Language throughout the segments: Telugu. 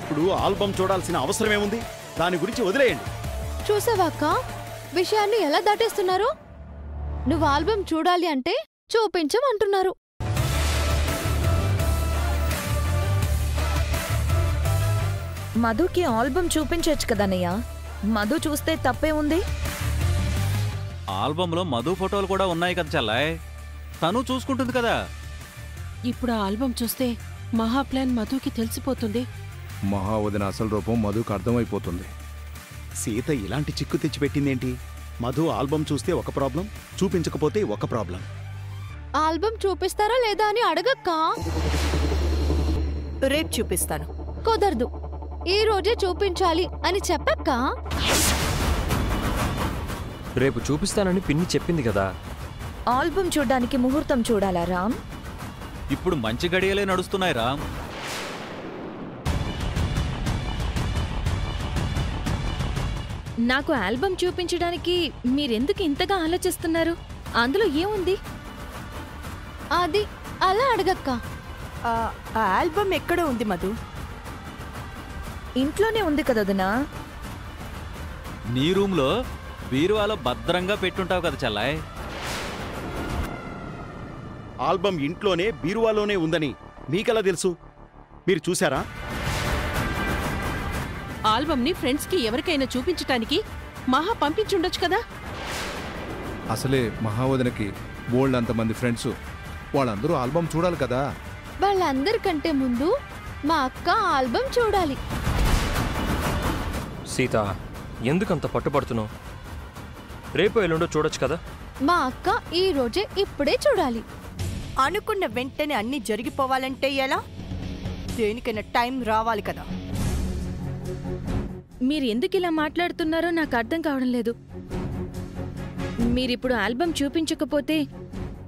ఇప్పుడు ఆల్బమ్ చూడాల్సిన అవసరం ఏముంది? దాని గురించి వదిలేయండి. చూసావా అక్క? విషయాన్ని ఎలా దాటేస్తున్నారు? నువ్వు ఆల్బమ్ చూడాలి అంటే చూపించమంటున్నారు. మధుకి ఆల్బమ్ చూపించొచ్చు కదన్నయ్య మధు చూస్తే తప్పే ఉంది? ఆల్బంలో మధు ఫోటోలు కూడా ఉన్నాయి కదా చల్లాయ్. తను చూసుకుంటుంది కదా. ఇప్పుడు ఆ ఆల్బం చూస్తే మహా ప్లాన్ మధుకి తెలిసిపోతుంది. మహావదిన అసలు రూపం మధుకు అర్థమైపోతుంది. సీత ఇలాంటి చిక్కు తెచ్చిపెట్టిందేంటి? మధు ఆల్బమ్ చూస్తే ఒక ప్రాబ్లం చూపించకపోతే ఒక ప్రాబ్లం. ఆల్బమ్ చూపిస్తారా లేదా అని అడగక్క? రేపు చూపిస్తాను. కుదరదు. ఈ రోజే చూపించాలి అని చెప్పక్క? రేపు చూపిస్తానని పిన్ని చెప్పింది కదా. ఆల్బమ్ చూడ్డానికి ముహూర్తం చూడాలా రామ్? ఇప్పుడు మంచి గడియలే నడుస్తున్నాయి రామ్. నాకు ఆల్బమ్ చూపించడానికి మీరెందుకు ఇంతగా ఆలోచిస్తున్నారు? అందులో ఏముంది? అది అలా అడగక్క. ఆ ఆ ఆల్బమ్ ఎక్కడ ఉంది మధు. ఇంట్లోనే ఉంది కదా వదినా నీ రూమ్లో బీరువాలో భద్రంగా పెట్టుంటావు కదా చల్లాయ్. ఆల్బమ్ ఇంట్లోనే బీరువాలోనే ఉందని మీకెలా తెలుసు? మీరు చూసారా ఆల్బమ్ని ఫ్రెండ్స్కి ఎవరికైనా చూపించటానికి మహా పంపించుండొచ్చు కదా? అసలే మహావదినకి బోల్డ్ అంతమంది ఫ్రెండ్స్. వాళ్ళందరూ ఆల్బమ్ చూడాలి కదా? వాళ్ళందరికంటే ముందు మా అక్క ఆల్బమ్ చూడాలి. సీత ఎందుకంత పట్టుపడుతున్నావు రేపు ఎల్లుండో చూడొచ్చు కదా? మా అక్క ఈ రోజే ఇప్పుడే చూడాలి. అనుకున్న వెంటనే అన్ని జరిగిపోవాలంటే ఎలా? దేనికైనా టైం రావాలి కదా. మీరు ఎందుకు ఇలా మాట్లాడుతున్నారో నాకు అర్థం కావడం లేదు. మీరిప్పుడు ఆల్బమ్ చూపించకపోతే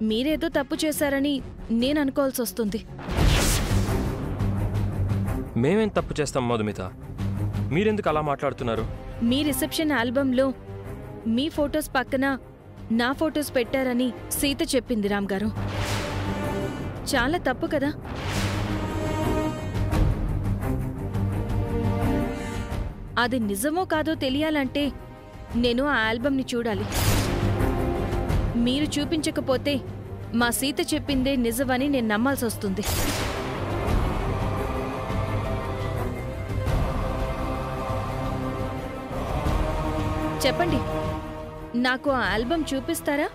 మీరేదో తప్పు చేశారని నేను అనుకోవాల్సి వస్తుంది మేమేం తప్పు చేస్తాం మధుమిత? మీరెందుకు అలా మాట్లాడుతున్నారు? మీ రిసెప్షన్ ఆల్బంలో మీ ఫొటోస్ పక్కన నా ఫొటోస్ పెట్టారని సీత చెప్పింది రామ్ గారు చాలా తప్పు కదా? అది నిజమో కాదో తెలియాలంటే నేను ఆ ఆల్బమ్ని చూడాలి. మీరు చూపించకపోతే మా సీత చెప్పిందే నిజమని నేను నమ్మాల్సి వస్తుంది. చెప్పండి నాకు ఆ ఆల్బమ్ చూపిస్తారా?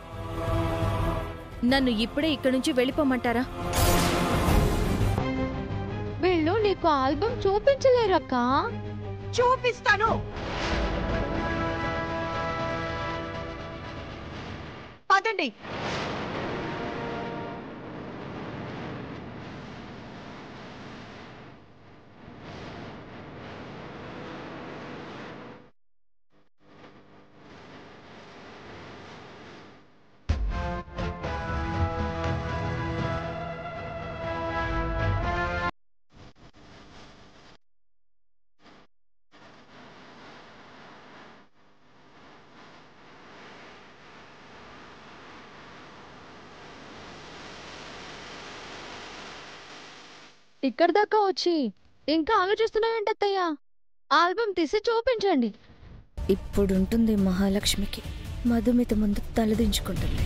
నన్ను ఇప్పుడే ఇక్కడి నుంచి వెళ్ళిపోమంటారా? వీళ్ళు నీకు ఆల్బమ్ చూపించలేరక్క? చూపిస్తాను. పదండి. ఇక్కడ దాకా వచ్చి ఇంకా ఆలోచిస్తున్నావేంటి అత్తయ్య? ఆల్బమ్ తీసి చూపించండి. ఇప్పుడుంటుంది మహాలక్ష్మికి మధుమిత ముందు తలదించుకుంటుంది.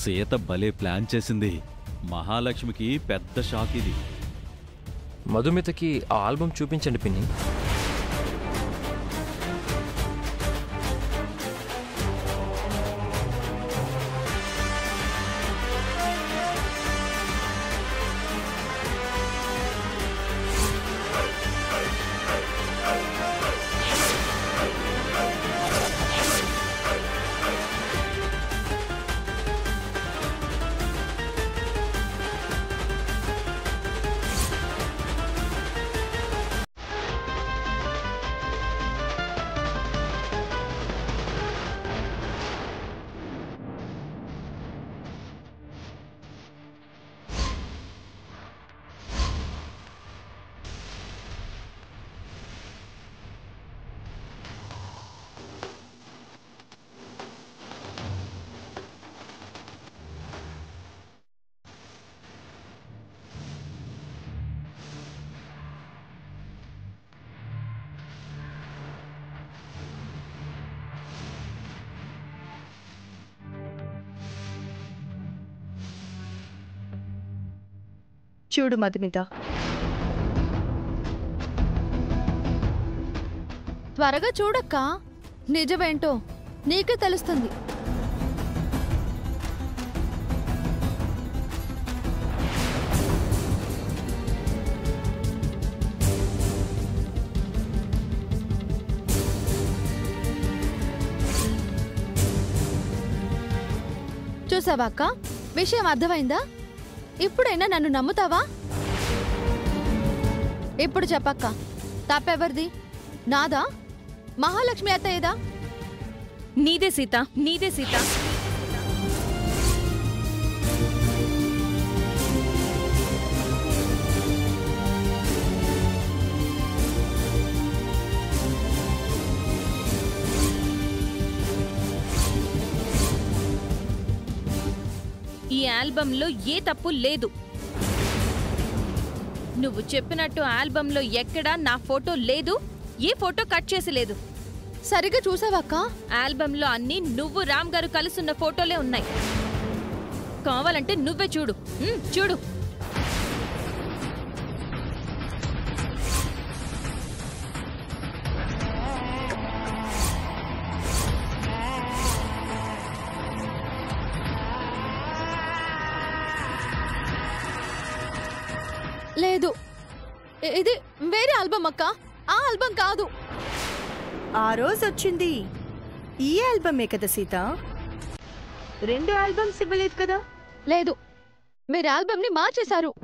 సీత భలే ప్లాన్ చేసింది. మహాలక్ష్మికి పెద్ద షాక్ ఇది. మధుమితకి ఆ ఆల్బమ్ చూపించండి పిన్ని. చూడు మధుమిత. త్వరగా చూడక్క. నిజమేంటో నీకే తెలుస్తుంది. చూసావా అక్క? విషయం అర్థమైందా? ఇప్పుడైనా నన్ను నమ్ముతావా? ఇప్పుడు చెప్పక్క. తప్పెవరిది నాదా? మహాలక్ష్మి అత్తయ్యదా? నీదే సీత నీదే సీత. ఆల్బంలో ఏ తప్పు లేదు. నువ్వు చెప్పినట్టు ఆల్బంలో ఎక్కడా నా ఫోటో లేదు ఏ ఫోటో కట్ చేసి లేదు. సరిగ్గా చూసావక్క ఆల్బంలో అన్ని నువ్వు రామ్ గారు కలుసున్న ఫోటోలే ఉన్నాయి. కావాలంటే నువ్వే చూడు. చూడు. లేదు. ఇది వేరే ఆల్బమ్ అక్క. ఆ ఆల్బమ్ కాదు. ఆ రోజు వచ్చింది. ఈ ఆల్బమే కదా సీత? రెండు ఆల్బమ్స్ ఇవ్వలేదు కదా? లేదు. మీరు ఆల్బమ్ని మార్చేశారు.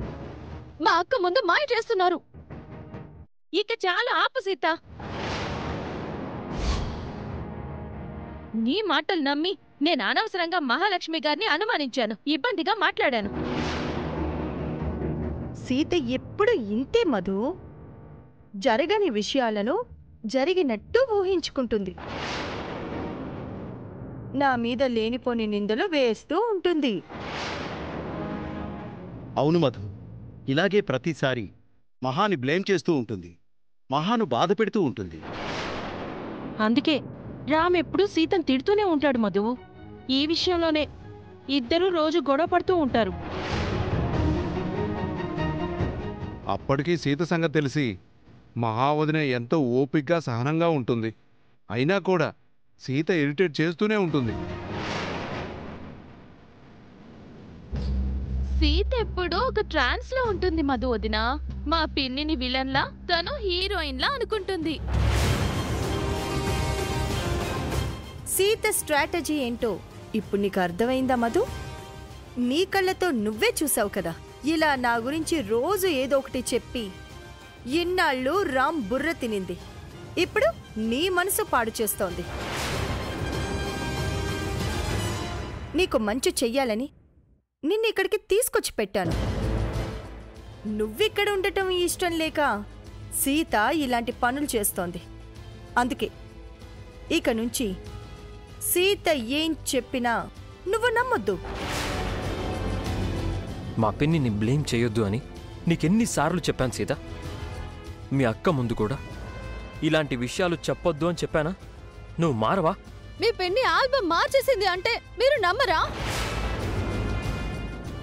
మా అక్క ముందు మాయ చేస్తున్నారు. ఇక చాలా ఆపు సీత. నీ మాటలు నమ్మి నేను అనవసరంగా మహాలక్ష్మి గారిని అనుమానించాను. ఇబ్బందిగా మాట్లాడాను. సీత ఎప్పుడు ఇంతే మధు? జరగని విషయాలను జరిగినట్టు ఊహించుకుంటుంది. నా మీద లేనిపోని నిందలు వేస్తూ ఉంటుంది. అవును మధు. ఇలాగే ప్రతిసారి మహాని బ్లేమ్ చేస్తూ ఉంటుంది. మహాను బాధ పెడుతూ ఉంటుంది. అందుకే రామ్ ఎప్పుడూ సీతను తిడుతూనే ఉంటాడు మధు. ఈ విషయంలోనే ఇద్దరూ రోజు గొడవ పడుతూ ఉంటారు. అప్పటికీ సీత సంగతి తెలిసి మహావదిన ఎంతో ఓపిగ్గా సహనంగా ఉంటుంది. అయినా కూడా సీత ఇరిటేట్ చేస్తూనే ఉంటుంది. సీత ఎప్పుడూ ఒక ట్రాన్స్లో ఉంటుంది మధు వదిన. మా పిన్నిని విలన్ లా తను హీరోయిన్ లా అనుకుంటుంది. సీత స్ట్రాటజీ ఏంటో ఇప్పుడు నీకు అర్థమైందా మధు? నీ కళ్ళతో నువ్వే చూసావు కదా. ఇలా నా గురించి రోజు ఏదో ఒకటి చెప్పి ఇన్నాళ్ళు రామ్ బుర్ర తినింది. ఇప్పుడు నీ మనసు పాడు చేస్తోంది. నీకు మంచి చెయ్యాలని నిన్ను ఇక్కడికి తీసుకొచ్చి పెట్టాను. నువ్విక్కడ ఉండటం ఇష్టం లేక సీత ఇలాంటి పనులు చేస్తోంది. అందుకే ఇక నుంచి సీత ఏం చెప్పినా నువ్వు నమ్మొద్దు. మా పిన్నిని బ్లేమ్ చేయొద్దు అని నీకెన్నిసార్లు చెప్పాను సీత. మీ అక్క ముందు కూడా. ఇలాంటి విషయాలు చెప్పొద్దు అని చెప్పానా? నువ్వు మారవా? మీ పెన్ని ఆల్బమ్ మార్చేసింది అంటే మీరు నమ్మరా?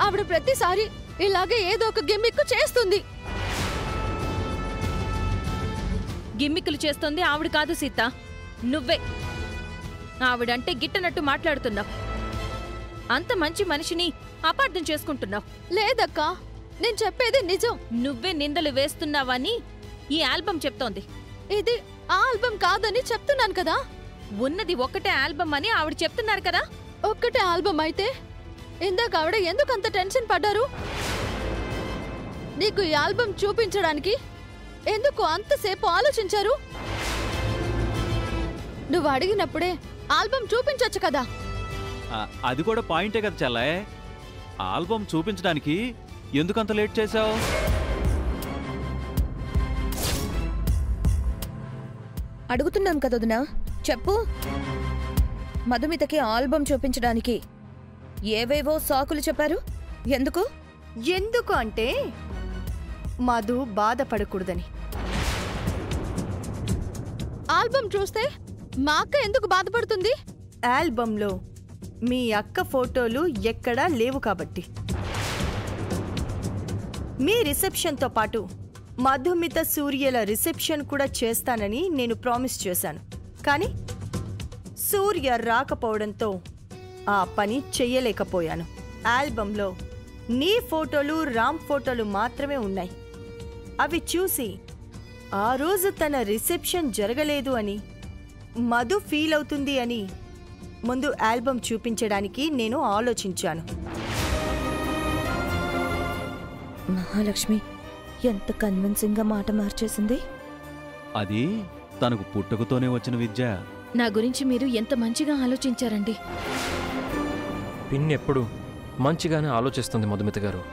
ఆవిడ ప్రతిసారి ఇలాగే ఏదో ఒక గిమ్మిక్కు చేస్తుంది. గిమ్మికులు చేస్తుంది ఆవిడ కాదు సీత. నువ్వే. ఆవిడంటే గిట్టనట్టు మాట్లాడుతున్నావు. అంత మంచి మనిషిని అపార్థం చేసుకుంటున్నావు. లేదక్కా నేను చెప్పేది నిజం. నువ్వే నిందలు వేస్తున్నావని ఈ ఆల్బమ్ చెప్తోంది. ఇది ఆ ఆల్బమ్ కాదని చెప్తున్నాను కదా? ఉన్నది ఒకటే ఆల్బమ్ అని ఆవిడ చెప్తున్నారు కదా? ఒక్కటే ఆల్బమ్ అయితే ఇందాక ఆవిడ ఎందుకు అంత టెన్షన్ పడ్డారు? నీకు ఈ ఆల్బమ్ చూపించడానికి ఎందుకు అంతసేపు ఆలోచించారు? నువ్వు అడిగినప్పుడే ఆల్బమ్ చూపించొచ్చు కదా? అది కూడా పాయింటే కదా చెల్లాయ్. ఆల్బమ్ చూపించడానికి ఎందుకంత లేట్ చేశావు? అడుగుతున్నాను కదా వదినా. చెప్పు. మధుమితకి ఆల్బమ్ చూపించడానికి ఏవేవో సాకులు చెప్పారు. ఎందుకు? ఎందుకు అంటే మధు బాధపడకూడదని. ఆల్బమ్ చూస్తే మా అక్క ఎందుకు బాధపడుతుంది? ఆల్బంలో మీ అక్క ఫోటోలు ఎక్కడా లేవు కాబట్టి. మీ రిసెప్షన్తో పాటు మధుమిత సూర్యల రిసెప్షన్ కూడా చేస్తానని నేను ప్రామిస్ చేశాను. కానీ సూర్య రాకపోవడంతో ఆ పని చెయ్యలేకపోయాను. ఆల్బంలో నీ ఫోటోలు రామ్ ఫోటోలు మాత్రమే ఉన్నాయి. అవి చూసి ఆ రోజు తన రిసెప్షన్ జరగలేదు అని మధు ఫీల్ అవుతుంది అని ముందు ఆల్బమ్ చూపించడానికి నేను ఆలోచించాను. మహాలక్ష్మి ఎంత కన్విన్సింగ్గా మాట మార్చేసింది? అది తనకు పుట్టుకతోనే వచ్చిన విద్య. నా గురించి మీరు ఎంత మంచిగా ఆలోచించారండి? పిన్ని ఎప్పుడు మంచిగానే ఆలోచిస్తుంది మధుమిత గారు.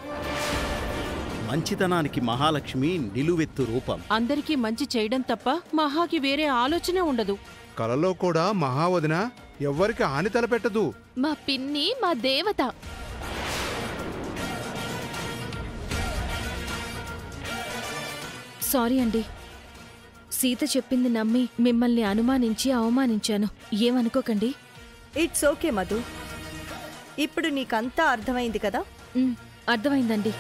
మంచితనానికి మహాలక్ష్మి నిలువెత్తు రూపం. అందరికీ మంచి చేయడం తప్ప మహాకి వేరే ఆలోచనే ఉండదు. కలలో కూడా మహావదిన ఎవ్వరికి హాని తలపెట్టదు. మా పిన్ని మా దేవత. సారీ అండి. సీత చెప్పింది నమ్మి మిమ్మల్ని అనుమానించి అవమానించాను. ఏమనుకోకండి. It's okay Madhu. ఇప్పుడు నీకంతా అర్థమైంది కదా? ఉమ్, అర్థమైందండి.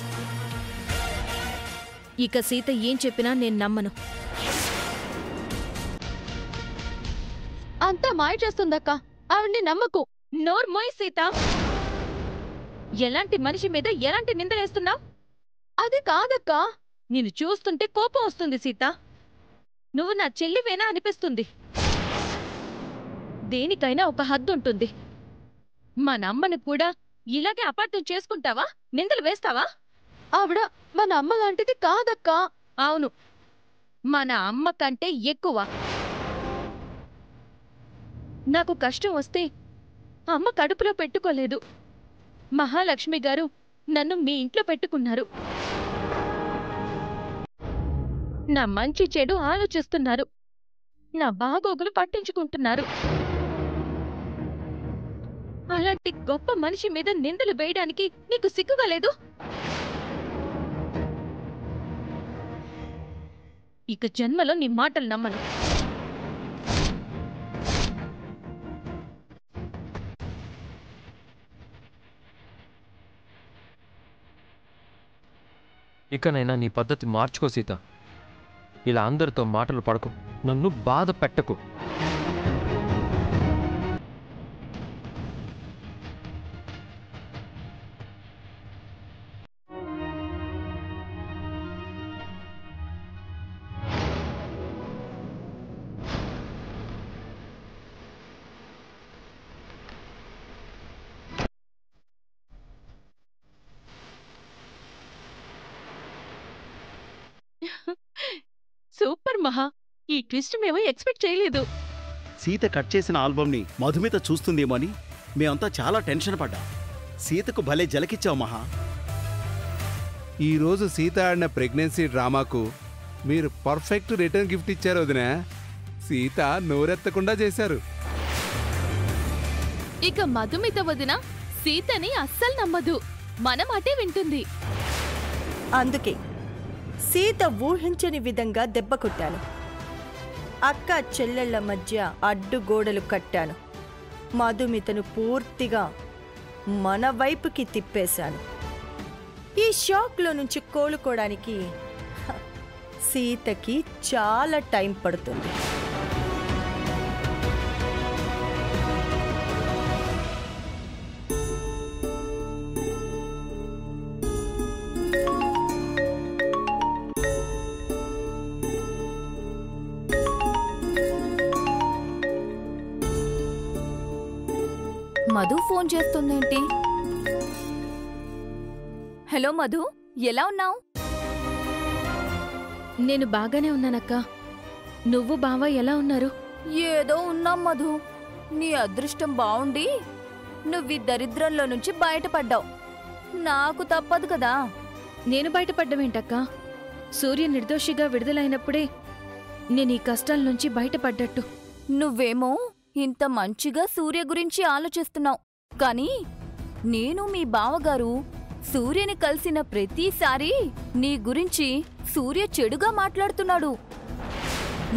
ఇక సీత ఏం చెప్పినా నేను నమ్మను. అంతా మాయ చేస్తుందక్క. ఆవిడ్ని నమ్మకు. నోర్మోయ్ సీత. ఎలాంటి మనిషి మీద ఎలాంటి నిందలేస్తున్నావు అది కాదక్కా. నిన్ను చూస్తుంటే కోపం వస్తుంది సీత. నువ్వు నా చెల్లివేనా అనిపిస్తుంది. దేనికైనా ఒక హద్దు ఉంటుంది మా నమ్మను కూడా ఇలాగే అపార్థం చేసుకుంటావా? నిందలు వేస్తావా? ఆవిడ మన అమ్మ లాంటిది కాదక్కా. అవును. మన అమ్మ కంటే ఎక్కువ. నాకు కష్టం వస్తే అమ్మ కడుపులో పెట్టుకోలేదు. మహాలక్ష్మి గారు నన్ను మీ ఇంట్లో పెట్టుకున్నారు. నా మంచి చెడు ఆలోచిస్తున్నారు. నా బాగోగులు పట్టించుకుంటున్నారు. అలాంటి గొప్ప మనిషి మీద నిందలు వేయడానికి నీకు సిగ్గుగా లేదు? ఇక జన్మలో నీ మాటలు నమ్మను. ఇకనైనా నీ పద్ధతి మార్చుకో సీత. ఇలా అందరితో మాటలు పడకు. నన్ను బాధ పెట్టకు. మహా ఈ ట్విస్ట్ మేము ఎక్స్పెక్ట్ చేయలేదు. సీత కట్ చేసిన ఆల్బమ్ని మధుమిత చూస్తుందేమో అని మేమంతా చాలా టెన్షన్ పడ్డాం. సీతకు భలే జలకిచ్చావు మహా. ఈరోజు సీత ఆడిన ప్రెగ్నెన్సీ డ్రామాకు మీరు పర్ఫెక్ట్ రిటర్న్ గిఫ్ట్ ఇచ్చారు వదినా. సీత నోరెత్తకుండా చేశారు. ఇక మధుమిత వదిన సీతని అస్సలు నమ్మదు. మన మాటే వింటుంది. అందుకే సీత ఊహించని విధంగా దెబ్బ కొట్టాను. అక్క చెల్లెళ్ళ మధ్య అడ్డుగోడలు కట్టాను. మధుమితను పూర్తిగా మన వైపుకి తిప్పేశాను. ఈ షాక్లో నుంచి కోలుకోవడానికి సీతకి చాలా టైం పడుతుంది. ఫోన్ చేస్తుందేంటి? హలో మధు ఎలా ఉన్నావు? నేను బాగానే ఉన్నానక్క. నువ్వు బావ ఎలా ఉన్నారు? ఏదో ఉన్నాం మధు. నీ అదృష్టం బావుండి నువ్వు దరిద్రంలో నుంచి బయటపడ్డావు. నాకు తప్పదు కదా. నేను బయటపడ్డమేంటక్క? సూర్య నిర్దోషిగా విడుదలైనప్పుడే నేను ఈ కష్టాల నుంచి బయటపడ్డట్టు. నువ్వేమో ఇంత మంచిగా సూర్య గురించి ఆలోచిస్తున్నావు. కానీ నేను మీ బావగారు సూర్యని కలిసిన ప్రతిసారి నీ గురించి సూర్య చెడుగా మాట్లాడుతున్నాడు.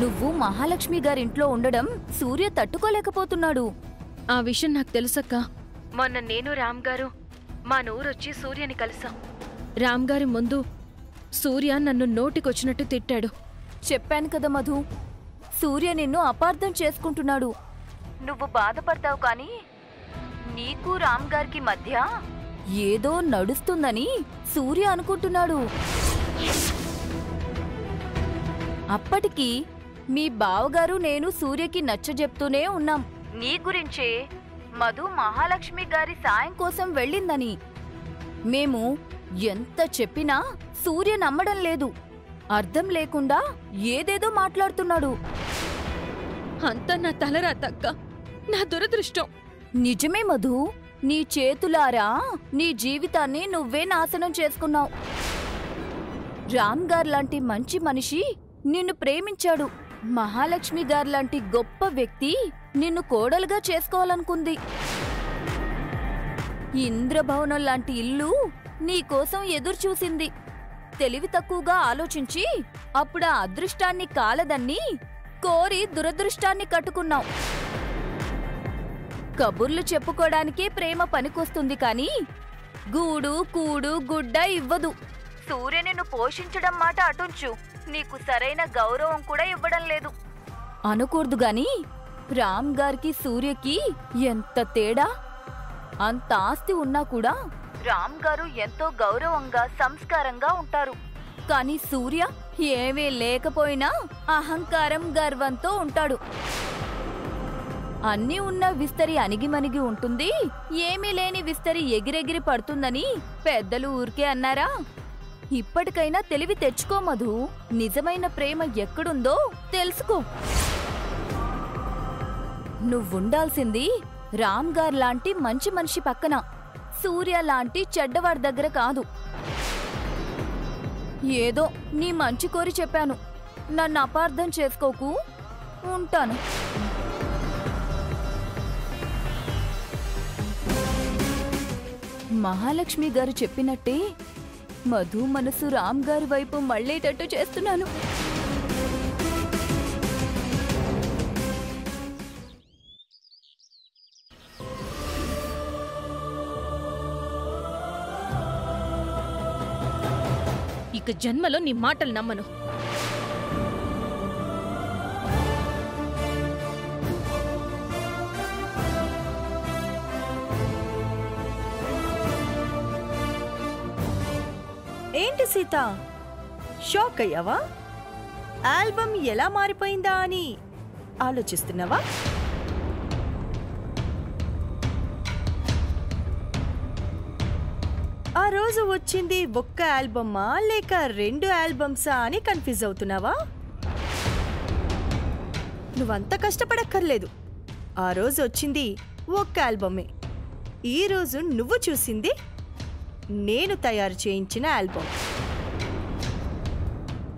నువ్వు మహాలక్ష్మి గారింట్లో ఉండడం సూర్య తట్టుకోలేకపోతున్నాడు. ఆ విషయం నాకు తెలుసక్క. మొన్న నేను రామ్ గారు మా నూరొచ్చి సూర్యని కలిసాం. రామ్ గారి ముందు సూర్య నన్ను నోటికొచ్చినట్టు తిట్టాడు. చెప్పాను కదా మధు సూర్య నిన్ను అపార్థం చేసుకుంటున్నాడు. నువ్వు బాధపడతావు కానీ నీకు రామ్ గారికి మధ్య? ఏదో నడుస్తుందని సూర్య అనుకుంటున్నాడు. అప్పటికి మీ బావగారు నేను సూర్యకి నచ్చజెప్తూనే ఉన్నాం. నీ గురించే మధు మహాలక్ష్మి గారి సాయం కోసం వెళ్ళిందని. మేము ఎంత చెప్పినా సూర్య నమ్మడం లేదు. అర్థం లేకుండా ఏదేదో మాట్లాడుతున్నాడు. అంతా నా తలరా తక్క నా దురదృష్టం. నిజమే మధు. నీ చేతులారా నీ జీవితాన్ని నువ్వే నాశనం చేసుకున్నావు. రామ్ గారు లాంటి మంచి మనిషి నిన్ను ప్రేమించాడు. మహాలక్ష్మి గారు లాంటి గొప్ప వ్యక్తి నిన్ను కోడలుగా చేసుకోవాలనుకుంది. ఇంద్రభవనం లాంటి ఇల్లు నీకోసం ఎదురుచూసింది తెలివి తక్కువగా ఆలోచించి అప్పుడు ఆ అదృష్టాన్ని కాలదన్ని కోరి దురదృష్టాన్ని కట్టుకున్నావు. కబుర్లు చెప్పుకోడానికే ప్రేమ పనికొస్తుంది కానీ గూడు కూడు గుడ్డ ఇవ్వదు. సూర్యుని పోషించడం మాట అటుంచు. నీకు సరైన గౌరవం కూడా ఇవ్వడం లేదు. అనకూడదు గాని రామ్ గారికి సూర్యకి ఎంత తేడా? అంత ఆస్తి ఉన్నా కూడా రామ్ గారు ఎంతో గౌరవంగా సంస్కారంగా ఉంటారు. కానీ సూర్య ఏమీ లేకపోయినా అహంకారం గర్వంతో ఉంటాడు. అన్నీ ఉన్న విస్తరి అణిగిమణిగి ఉంటుంది. ఏమీ లేని విస్తరి ఎగిరెగిరి పడుతుందని పెద్దలు ఊరికే అన్నారా? ఇప్పటికైనా తెలివి తెచ్చుకో మధు. నిజమైన ప్రేమ ఎక్కడుందో తెలుసుకో. నువ్వుండాల్సింది రామ్ గార్ లాంటి మంచి మనిషి పక్కన. సూర్య లాంటి చెడ్డవాడి దగ్గర కాదు. ఏదో నీ మంచి కోరి చెప్పాను. నన్ను అపార్థం చేసుకోకు. ఉంటాను. మహాలక్ష్మి గారు చెప్పినట్టే మధు మనసు రామ్ గారి వైపు మళ్ళేటట్టు చేస్తున్నాను. ఇక జన్మలో నీ మాటలు నమ్మను. ఏంటి సీత? షాక్ అయ్యావా? ఆల్బమ్ ఎలా మారిపోయిందా అని ఆలోచిస్తున్నావా? ఆ రోజు వచ్చింది ఒక్క ఆల్బమ్మా లేక రెండు ఆల్బమ్సా అని కన్ఫ్యూజ్ అవుతున్నావా? నువ్వంత కష్టపడక్కర్లేదు. ఆ రోజు వచ్చింది ఒక్క ఆల్బమే. ఈ రోజు నువ్వు చూసింది నేను తయారు చేయించిన ఆల్బమ్.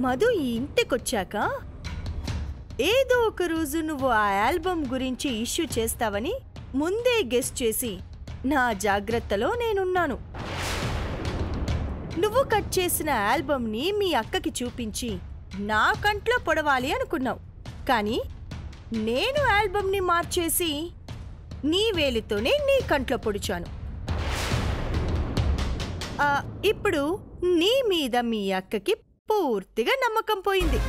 మధు ఈ ఇంటికొచ్చాక ఏదో ఒక రోజు నువ్వు ఆ ఆల్బమ్ గురించి ఇష్యూ చేస్తావని ముందే గెస్ట్ చేసి నా జాగ్రత్తలో నేనున్నాను. నువ్వు కట్ చేసిన ఆల్బమ్ని మీ అక్కకి చూపించి నా కంట్లో పొడవాలి అనుకున్నావు. కానీ నేను ఆల్బమ్ని మార్చేసి నీ వేలితోనే నీ కంట్లో పొడిచాను. ఇప్పుడు నీ మీద మీ అక్కకి పూర్తిగా నమ్మకం పోయింది.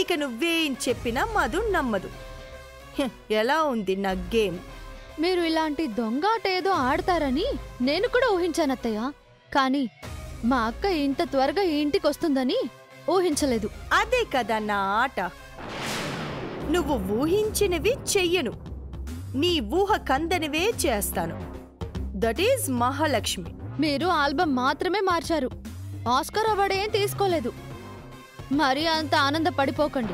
ఇక నువ్వేం చెప్పినా మధు నమ్మదు. ఎలా ఉంది నా గేమ్? మీరు ఇలాంటి దొంగాట ఏదో ఆడతారని నేను కూడా ఊహించాను అత్తయ్య కానీ మా అక్క ఇంత త్వరగా ఇంటికి వస్తుందని ఊహించలేదు. అదే కదా నా ఆట. నువ్వు ఊహించినవి చెయ్యను. నీ ఊహ కందనివే చేస్తాను. That is Mahalakshmi. మీరు ఆల్బమ్ మాత్రమే మార్చారు. ఆస్కర్ అవార్డు ఏం తీసుకోలేదు. మరి అంత ఆనంద పడిపోకండి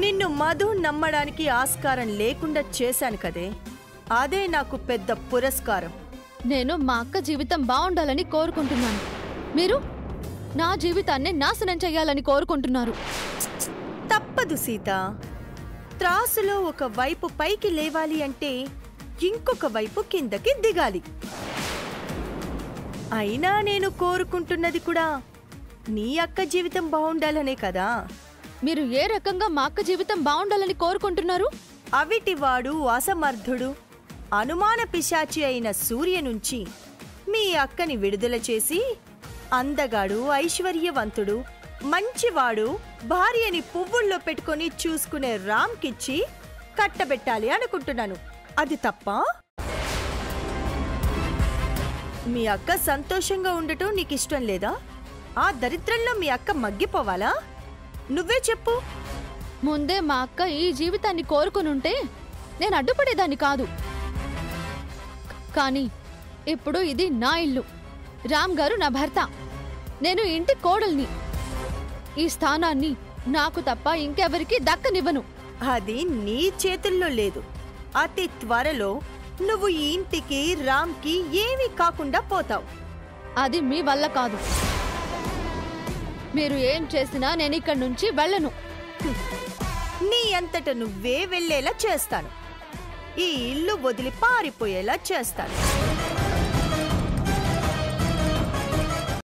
నిన్ను మధు నమ్మడానికి ఆస్కారం లేకుండా చేశాను కదే. అదే నాకు పెద్ద పురస్కారం. నేను మా అక్క జీవితం బాగుండాలని కోరుకుంటున్నాను. మీరు నా జీవితాన్ని నాశనం చెయ్యాలని కోరుకుంటున్నారు. తప్పదు సీత. త్రాసులో ఒక వైపు పైకి లేవాలి అంటే ఇంకొక వైపు కిందకి దిగాలి. అయినా నేను కోరుకుంటున్నది కూడా నీ అక్క జీవితం బాగుండాలనే కదా. మీరు ఏ రకంగా మా అక్క జీవితం బాగుండాలని కోరుకుంటున్నారు? అవిటివాడు అసమర్థుడు. అనుమాన పిశాచి అయిన సూర్య నుంచి మీ అక్కని విడుదల చేసి అందగాడు ఐశ్వర్యవంతుడు మంచివాడు భార్యని పువ్వుల్లో పెట్టుకొని చూసుకునే రామ్కిచ్చి కట్టబెట్టాలి అనుకుంటున్నాను. అది తప్ప? మీ అక్క సంతోషంగా ఉండటం నీకు ఇష్టం లేదా? ఆ దరిద్రంలో మీ అక్క మగ్గిపోవాలా? నువ్వే చెప్పు. ముందే మా అక్క ఈ జీవితాన్ని కోరుకునుంటే నేను అడ్డుపడేదాన్ని కాదు. కానీ ఇప్పుడు ఇది నా ఇల్లు. రామ్ గారు నా భర్త. నేను ఇంటి కోడల్ని. ఈ స్థానాన్ని నాకు తప్ప ఇంకెవరికి దక్కనివ్వను. అది నీ చేతుల్లో లేదు. అతి త్వరలో నువ్వు ఈ ఇంటికి రామ్కి ఏమీ కాకుండా పోతావు. అది మీ వల్ల కాదు. మీరు ఏం చేసినా నేను ఇక్కడి నుంచి వెళ్ళను. నీ అంతట నువ్వే వెళ్ళేలా చేస్తాను. ఈ ఇల్లు వదిలి పారిపోయేలా చేస్తాను.